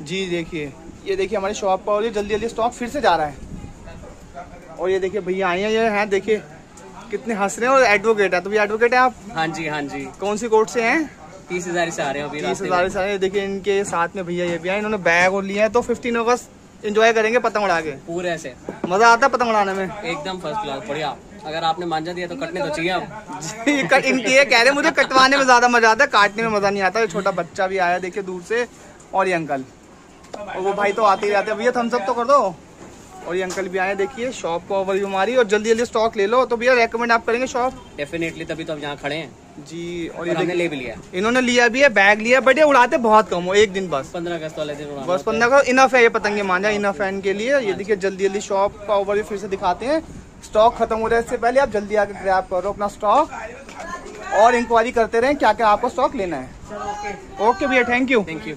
जी देखिए। ये देखिए हमारी शॉप पर और ये जल्दी जल्दी स्टॉक फिर से जा रहा है। और ये देखिए भैया आए हैं ये हैं देखिए कितने हंस रहे हैं और एडवोकेट है। तो भैया एडवोकेट है आप? हाँ जी हाँ जी। कौन सी कोर्ट से हैं? तीस हज़ार से आ रहे हैं अभी तीस हज़ार। से आए। देखिए इनके साथ में भैया ये भी आए इन्होंने बैग और लिया है तो फिफ्टीन अगस्त इंजॉय करेंगे पतंग उड़ा के। पूरे से मज़ा आता है पतंग उड़ाने में? एकदम फ़र्स्ट क्लास बढ़िया। अगर आपने मांझा दिया तो कटने तो चाहिए अब। इनके ये कह रहे हैं, मुझे कटवाने में ज़्यादा मज़ा आता है काटने में मज़ा नहीं आता। ये छोटा बच्चा भी आया देखिए दूर से। और ये अंकल। और वो भाई तो आते ही रहते हैं। भैया थम्स अप तो कर दो। और ये अंकल भी आए देखिए शॉप को ओवरव्यू मारी। और जल्दी जल्दी स्टॉक ले लो। तो भैया रेकमेंड आप करेंगे शॉप डेफिनेटली तभी तो अब यहाँ खड़े हैं। जी और और ये ले भी लिया। इन्होंने लिया भी है बैग लिया बट ये उड़ाते बहुत कम हो एक दिन बस। पंद्रह अगस्त वाले दिन बस पंद्रह का इनफ है ये पतंगे मांझा इनफ है इनके लिए। ये देखिए जल्दी जल्दी शॉप का ओवरव्यू फिर से दिखाते हैं। स्टॉक खत्म हो रहा है इससे पहले आप जल्दी आके ग्रैब करो अपना स्टॉक और इंक्वायरी करते रहें क्या क्या आपको स्टॉक लेना है। ओके भैया थैंक यू थैंक यू